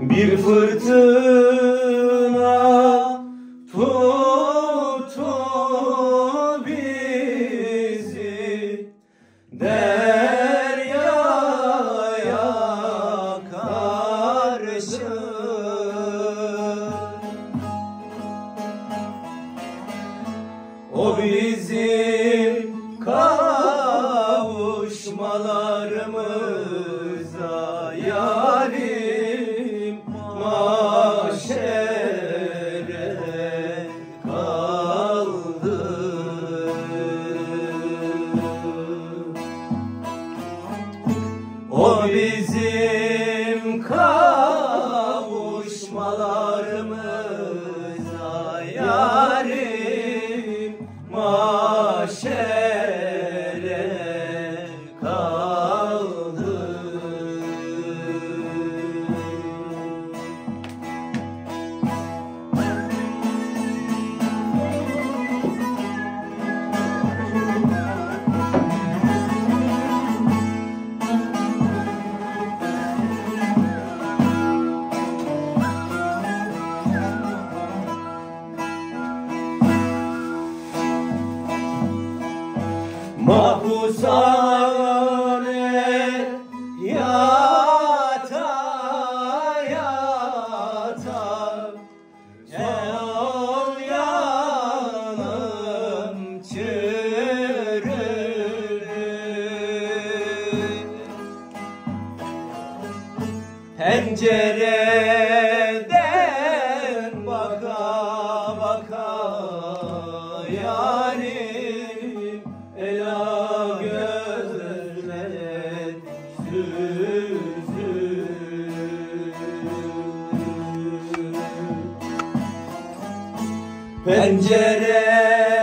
Bir fırtına tuttu bizi. Deryaya karşı. O bizim bizim kavuşmalarımıza yarim Pencereden baka baka yarim ela gözler süzülür. Pencere